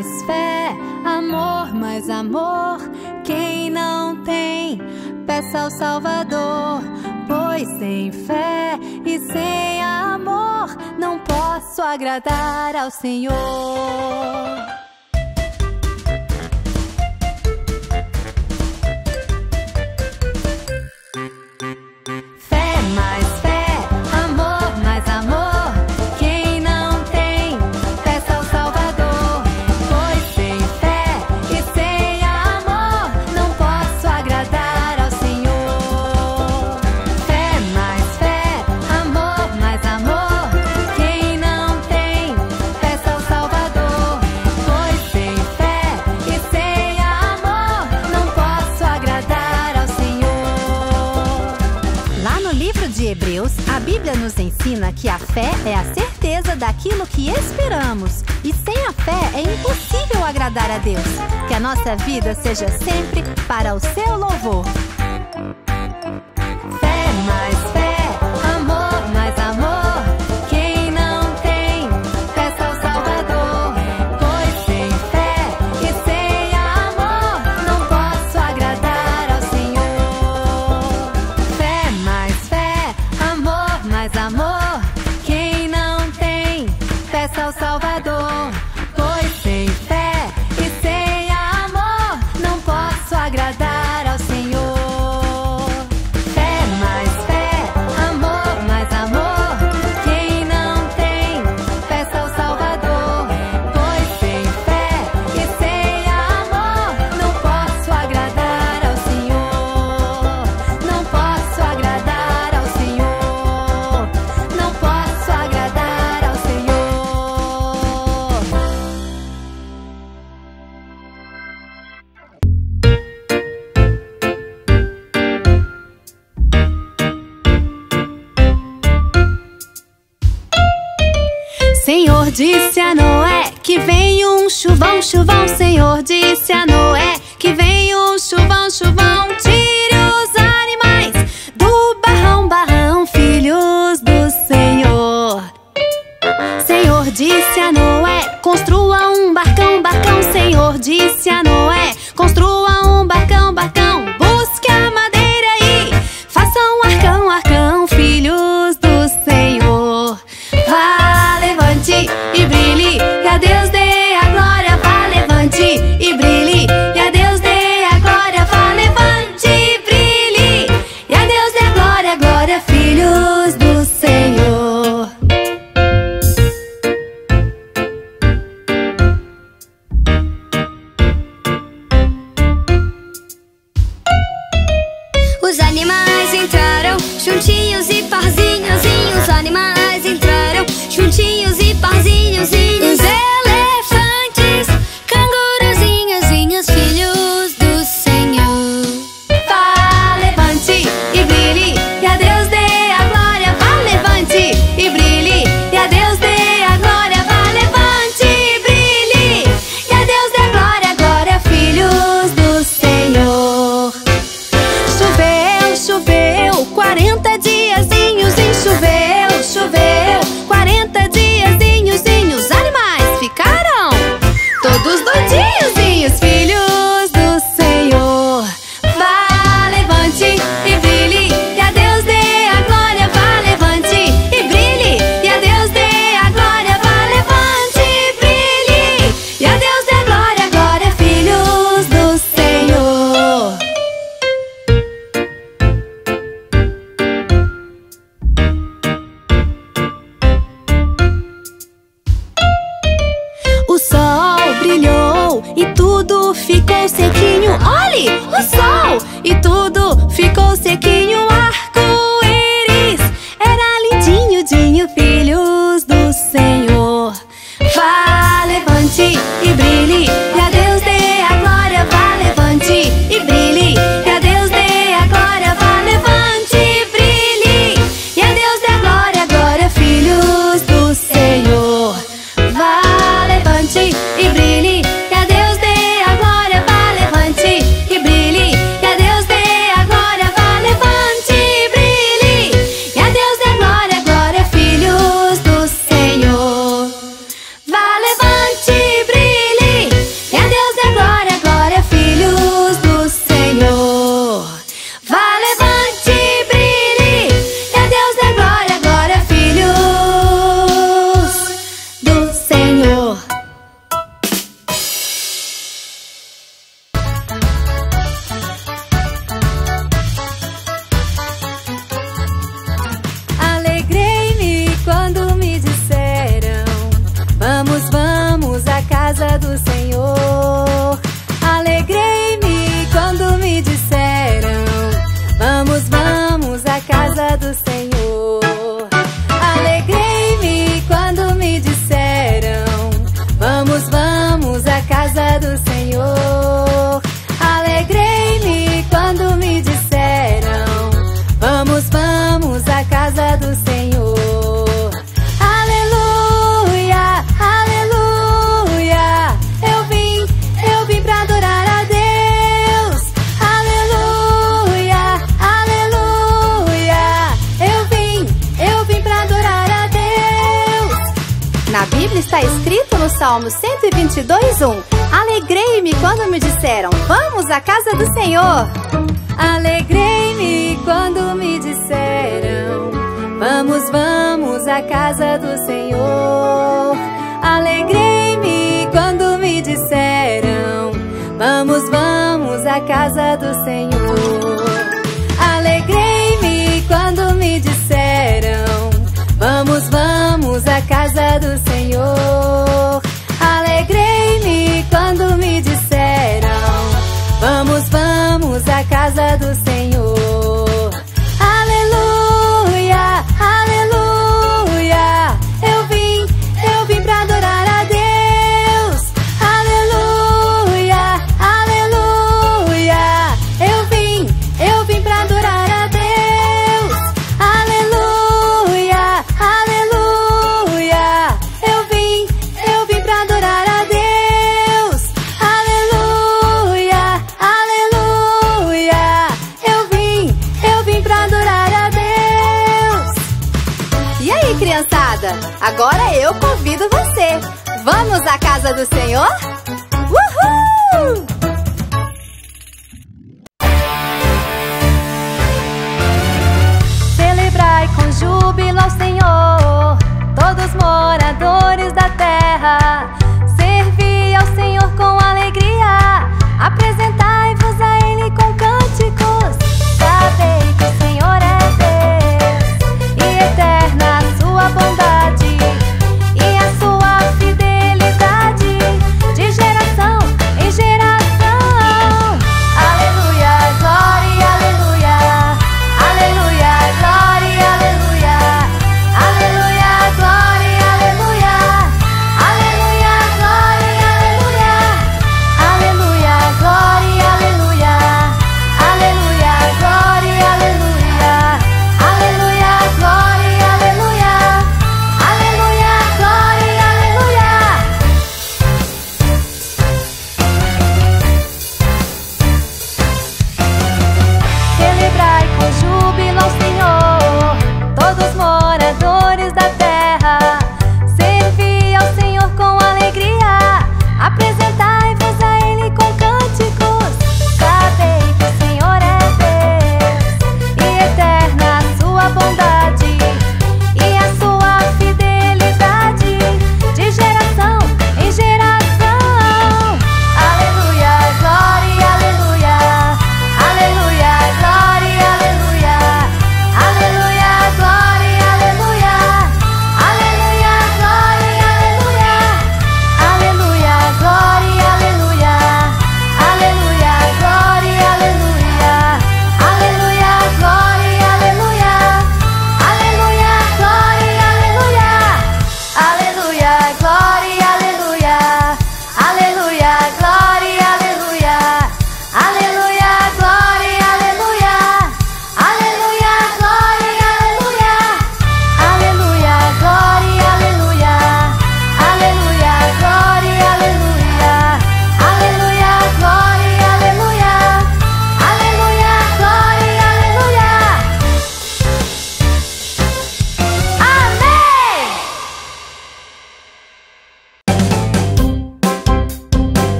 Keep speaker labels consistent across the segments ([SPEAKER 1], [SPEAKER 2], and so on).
[SPEAKER 1] mais fé, amor mais amor. Quem não tem, peça ao Salvador. Pois sem fé e sem amor, não posso agradar ao Senhor. Ensina que a fé é a certeza daquilo que esperamos. E sem a fé é impossível agradar a Deus. Que a nossa vida seja sempre para o seu louvor. Chuvão. Senhor disse a Noé que vem um chuvão, chuvão. Tire os animais do barrão, barrão, filhos do Senhor. Senhor disse a Noé: construa um barcão, barcão. Senhor disse a Noé: construa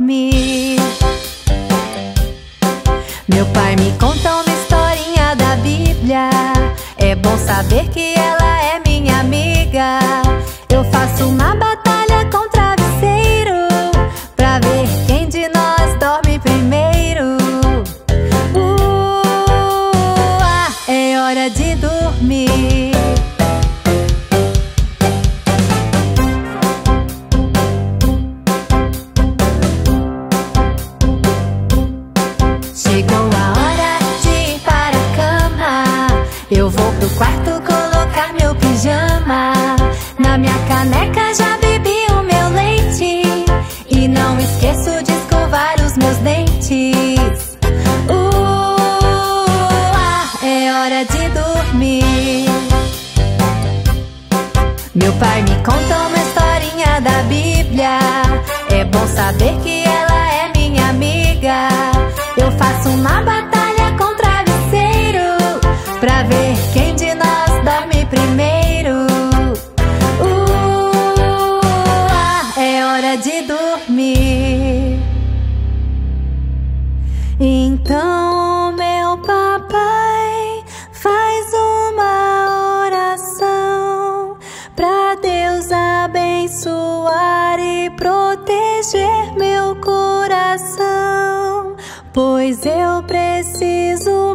[SPEAKER 1] dormir. Meu pai me conta uma historinha da Bíblia. É bom saber que ela é minha amiga. Eu faço uma batalha Meu pai me conta uma historinha pois eu preciso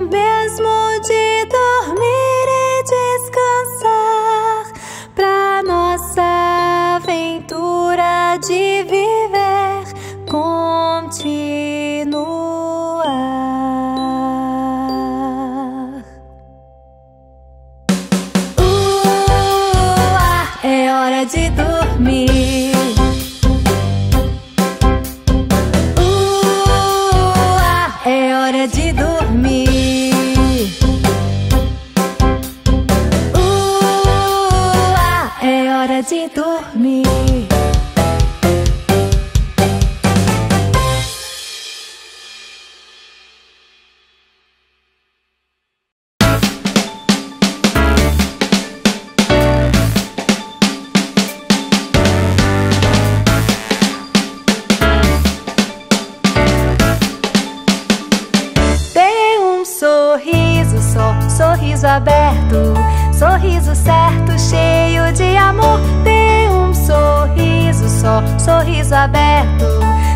[SPEAKER 1] sorriso certo, cheio de amor. Dê um sorriso só, sorriso aberto,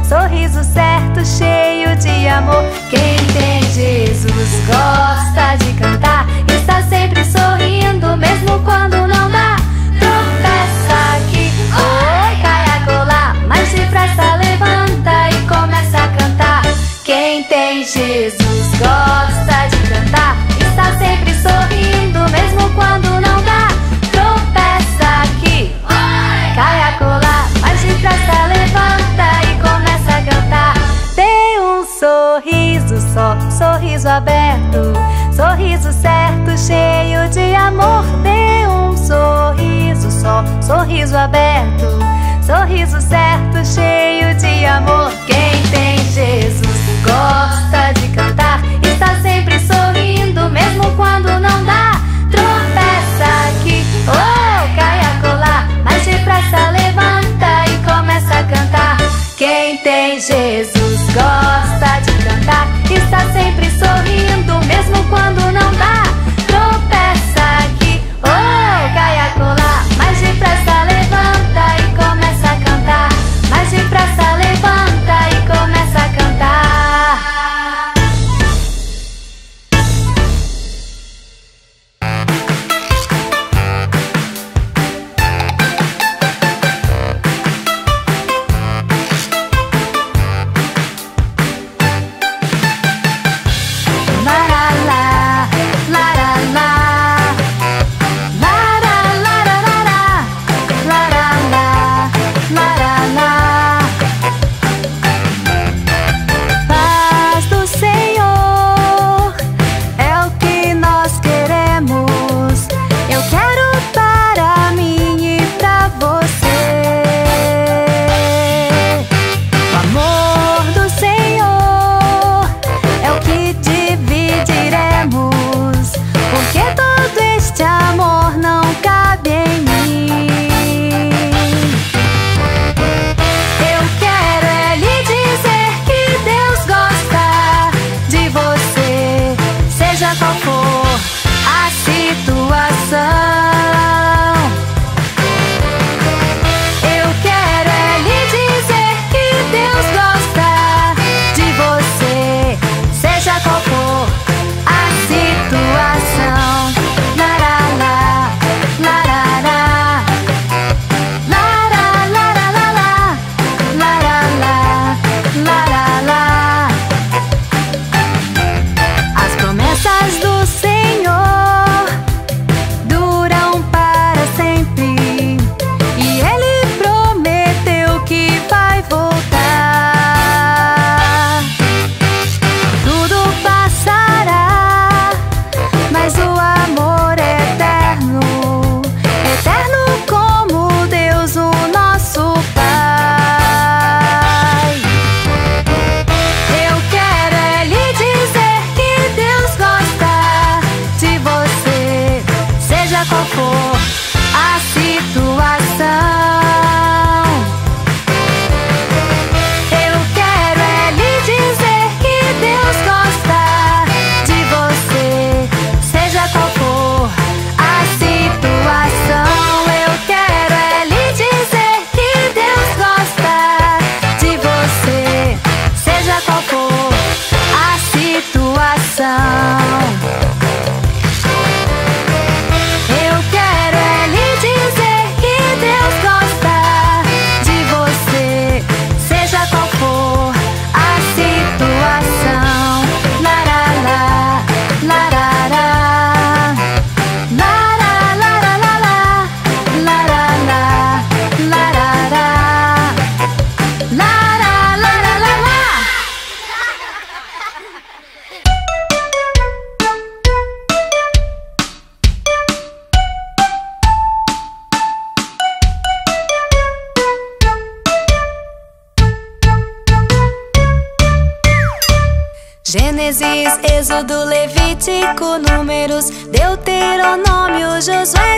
[SPEAKER 1] sorriso certo, cheio de amor. Quem tem Jesus gosta de cantar, está sempre sorrindo, mesmo quando não dá. Tropeça aqui, oi, cai a colar, mas depressa levanta e começa a cantar. Quem tem Jesus aberto, sorriso certo, cheio de amor. Dê um sorriso só, sorriso aberto, sorriso certo, cheio de amor. Quem tem Jesus gosta de cantar, está sempre sorrindo, mesmo quando não dá. Tropeça aqui, oh, cai a colar, mas depressa levanta e começa a cantar. Quem tem Jesus gosta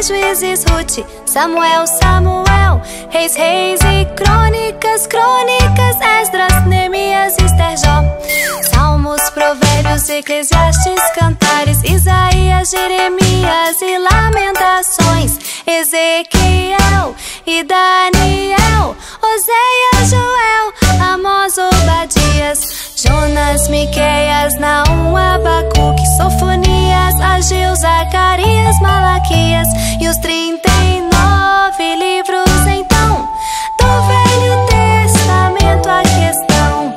[SPEAKER 1] Juízes, Ruth, Samuel, Samuel, Reis, Reis e Crônicas, Crônicas, Esdras, Neemias, Esther, Jó, Salmos, Provérbios, Eclesiastes, Cantares, Isaías, Jeremias e Lamentações, Ezequiel e Daniel, Oséias, Joel, Amós, Obadias, Jonas, Miqueias, Naum, Abacuque, Sofonias, Ageu, Zacarias, Malaquias e os 39 livros então do Velho Testamento a questão.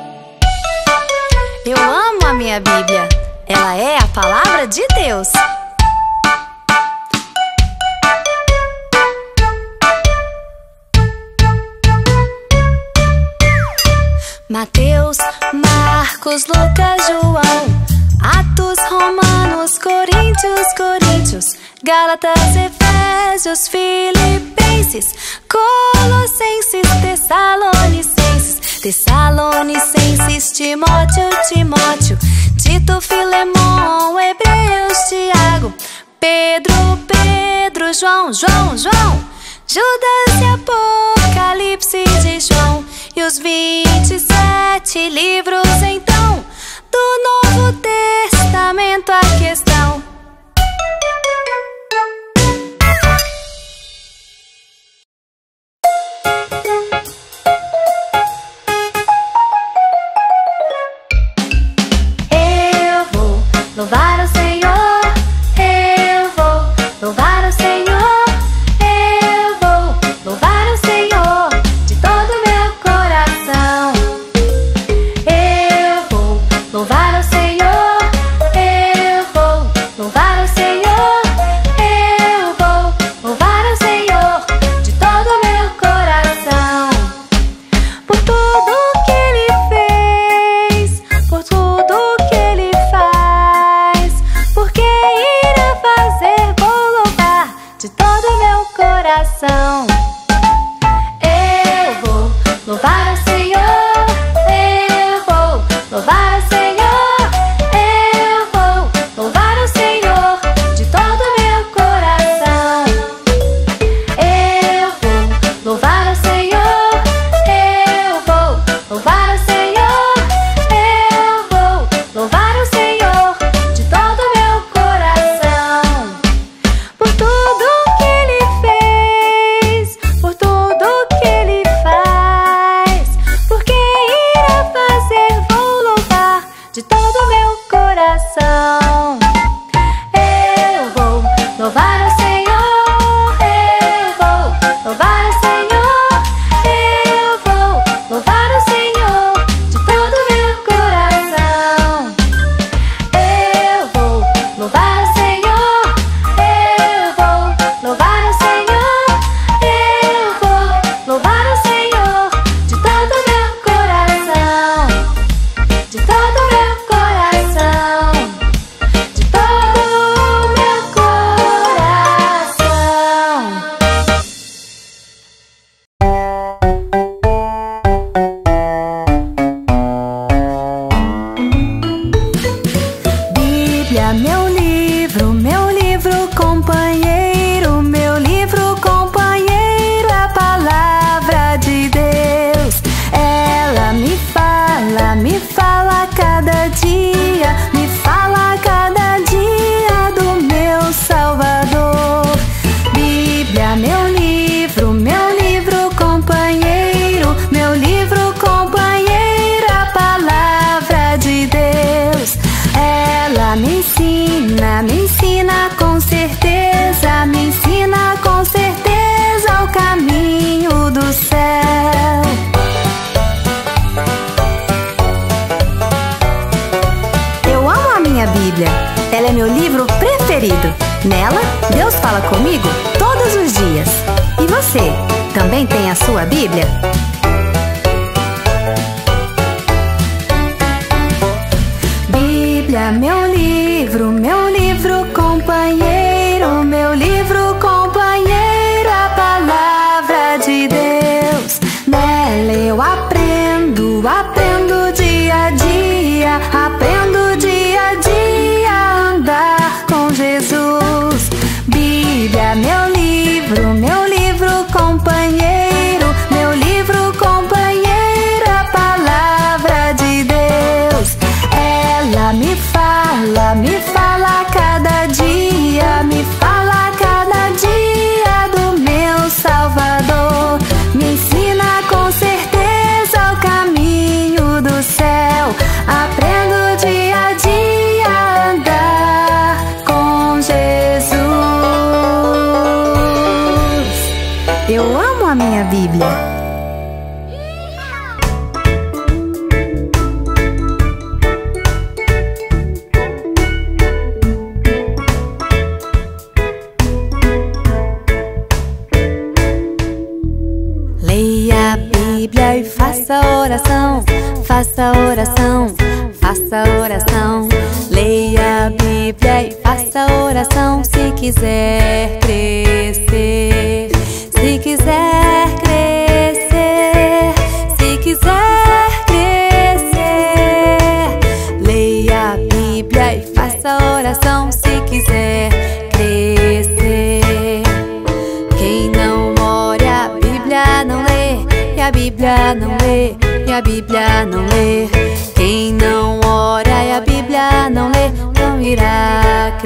[SPEAKER 1] Eu amo a minha Bíblia. Ela é a palavra de Deus. Mateus, Marcos, Lucas, João, Atos, Romanos, Coríntios, Coríntios, Gálatas, Efésios, Filipenses, Colossenses, Tessalonicenses, Tessalonicenses, Timóteo, Timóteo, Tito, Filemão, Hebreus, Tiago, Pedro, Pedro, João, João, João, Judas e Apocalipse de João e os 27 livros então do Novo Testamento a questão. Meu livro preferido. Nela, Deus fala comigo todos os dias. E você, também tem a sua Bíblia? Bíblia, meu livro, meu livro companheiro, meu livro companheiro, a palavra de Deus. Nela eu aprendo, aprendo E faça oração, faça oração, faça oração. Leia a Bíblia e faça oração se quiser crescer, se quiser crescer. A Bíblia não lê. Quem não ora e a Bíblia não lê, não irá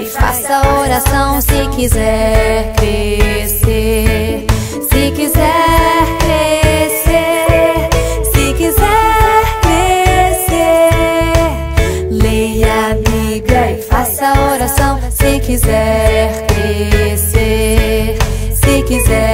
[SPEAKER 1] E faça oração se quiser crescer. Se quiser crescer, se quiser crescer. Leia a Bíblia e faça oração se quiser crescer. Se quiser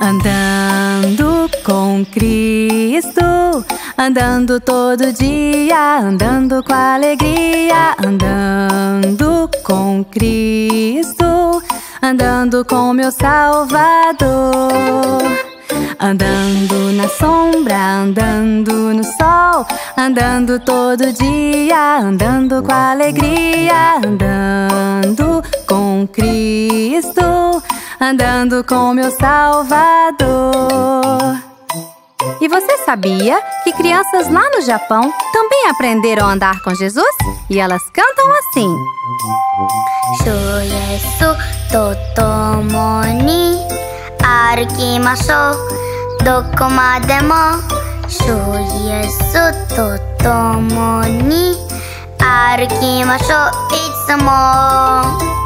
[SPEAKER 1] Andando com Cristo, andando todo dia, andando com alegria, andando com Cristo, andando com meu Salvador. Andando na sombra, andando no sol, andando todo dia, andando com alegria, andando com Cristo andando com meu Salvador. E você sabia que crianças lá no Japão também aprenderam a andar com Jesus? E elas cantam assim:
[SPEAKER 2] Shuyesu totomo ni arkimashou dokomademo Shuyesu totomo ni arkimashou itsumo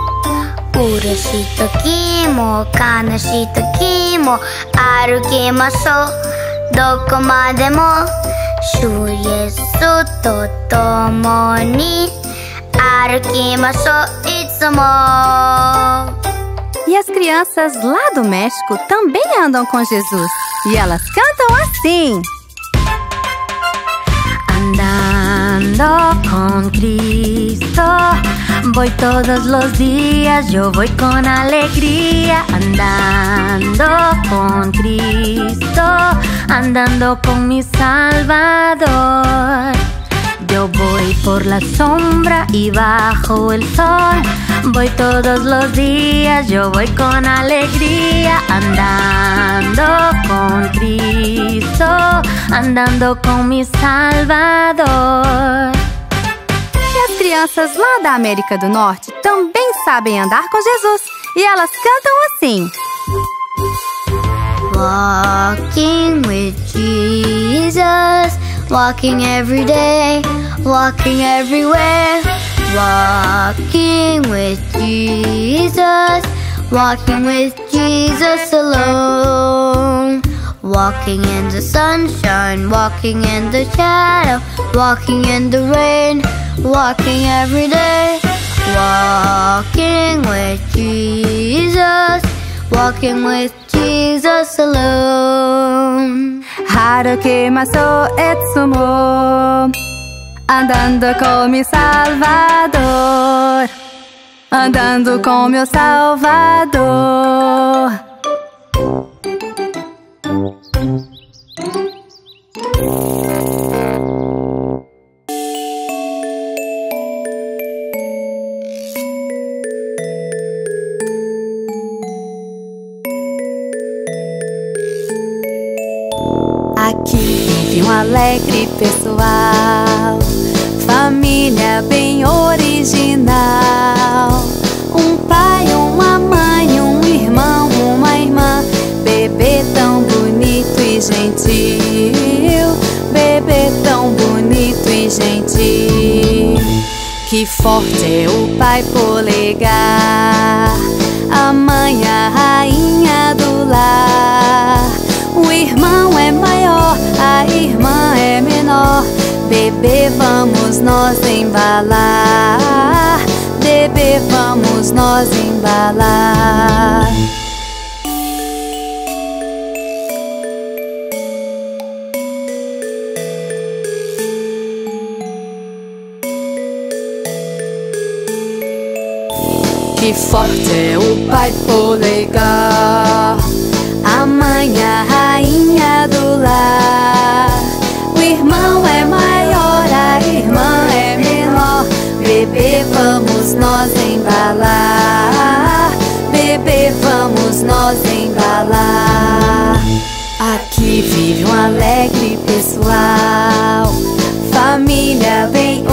[SPEAKER 2] 嬉しい時も悲しい時も歩きましょうどこまでも主イエスと共に歩きましょういつも
[SPEAKER 1] E as crianças lá do México também andam com Jesus. E elas cantam assim:
[SPEAKER 3] Andando con Cristo, voy todos los días, yo voy con alegría. Andando con Cristo, andando con mi Salvador. Yo voy por la sombra y bajo el sol. Voy todos los días, yo voy con alegría, andando con Cristo, andando con mi Salvador.
[SPEAKER 1] E as crianças lá da América do Norte também sabem andar com Jesus. E elas cantam assim:
[SPEAKER 2] Walking with Jesus, walking every day, walking everywhere. Walking with Jesus, walking with Jesus alone. Walking in the sunshine, walking in the shadow, walking in the rain, walking every day. Walking with Jesus, walking with Jesus alone.
[SPEAKER 1] Haruki maso etsumo. Andando com meu Salvador. Andando com meu Salvador. Família bem original. Um pai, uma mãe, um irmão, uma irmã, bebê tão bonito e gentil, bebê tão bonito e gentil. Que forte é o pai polegar, a mãe a rainha do lar. O irmão é maior, a irmã é menor. Bebê, vamos nós embalar. Bebê, vamos nós embalar. Que forte é o pai polegar, a mãe a rainha do lar. Irmão é maior, a irmã é menor. Bebê, vamos nós embalar. Bebê, vamos nós embalar. Aqui vive um alegre pessoal, família bem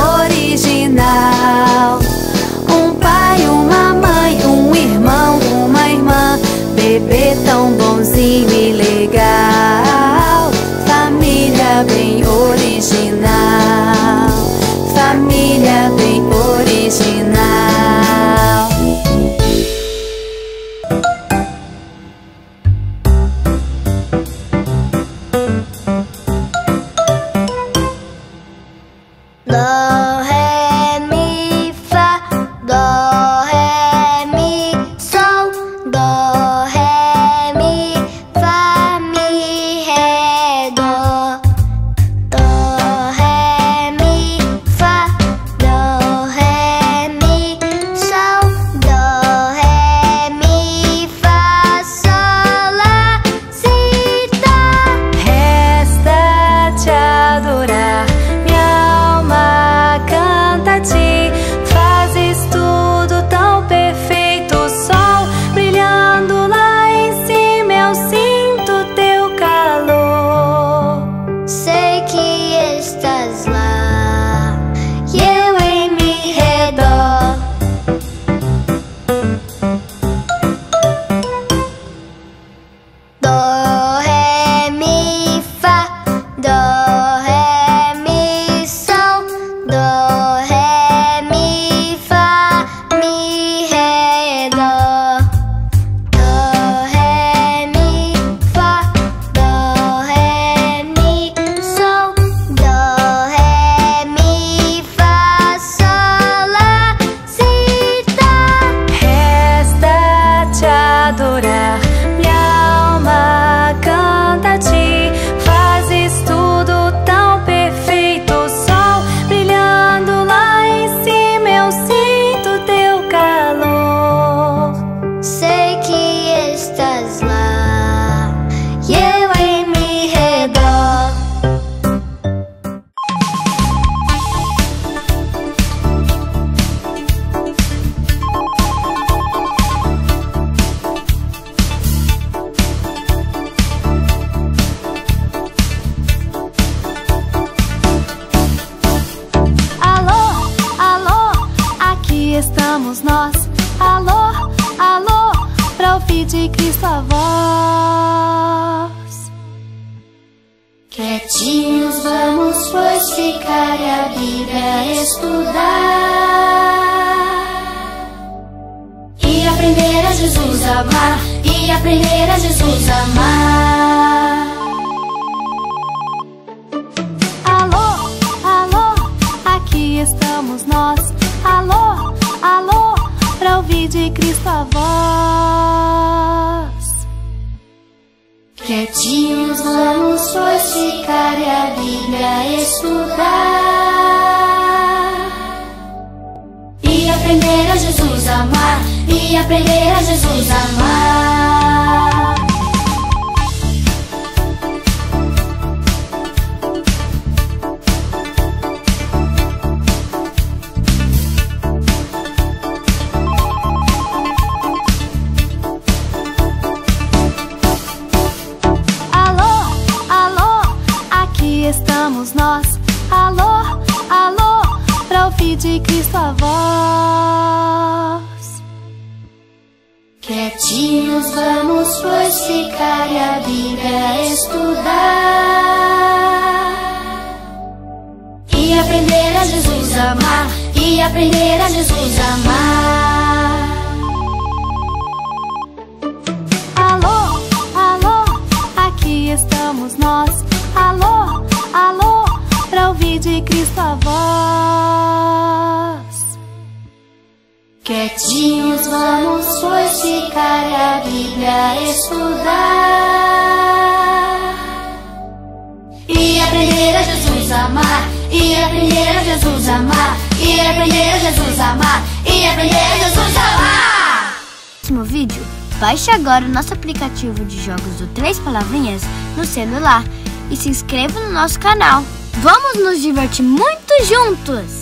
[SPEAKER 4] Agora o nosso aplicativo de jogos do Três Palavrinhas no celular e se inscreva no nosso canal. Vamos nos divertir muito juntos!